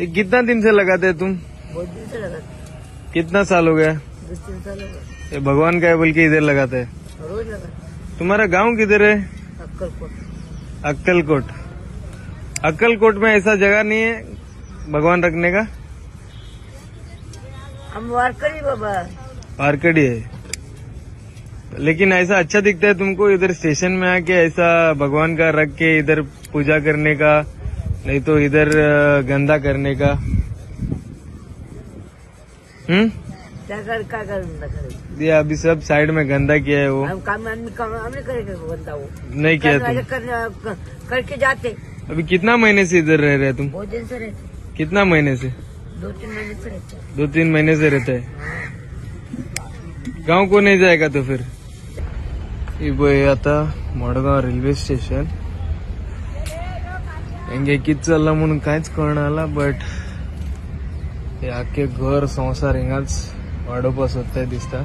ये कितना दिन से लगाते हैं तुम? बहुत दिन से लगा कितना साल हो गया? दस तीन साल लगा ये भगवान का है बोल के इधर लगाते हैं। रोज लगा तुम्हारा गाँव किधर है? अक्कलकोट। अक्कलकोट। अक्कलकोट में ऐसा जगह नहीं है भगवान रखने का? हम वारकड़ी बाबा वारकड़ी है। लेकिन ऐसा अच्छा दिखता है तुमको इधर स्टेशन में आके ऐसा भगवान का रख के इधर पूजा करने का? नहीं तो इधर गंदा करने का। हम्म? क्या कर करे ये अभी सब साइड में गंदा किया है वो। हम काम आदमी काम हमने करेंगे बंदा वो नहीं किया तुम। कर- करके जाते। अभी कितना महीने से इधर रह रहे तुम? बहुत दिन से रहते। कितना महीने से? दो तीन महीने से रहते। दो तीन महीने से रहते है। गाव को नहीं जाएगा तो फिर। हे आता मडगाव रेलवे स्टेशन। कित चल्ला म्हणून कांयच कळना बट हे आख्खे घर संसार हिंगाच वाडोवपा सोदताय दिसता